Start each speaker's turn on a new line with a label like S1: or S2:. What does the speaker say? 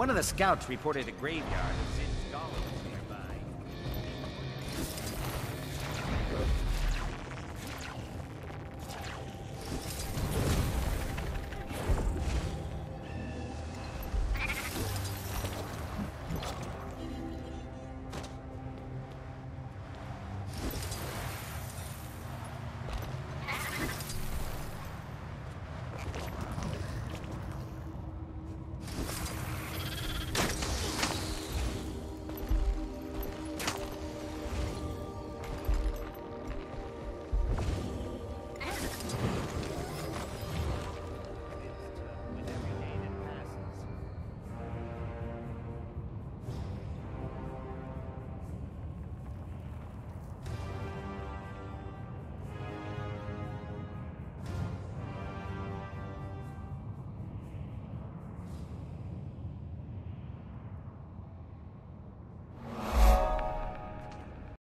S1: One of the scouts reported a graveyard of Zin's dollars.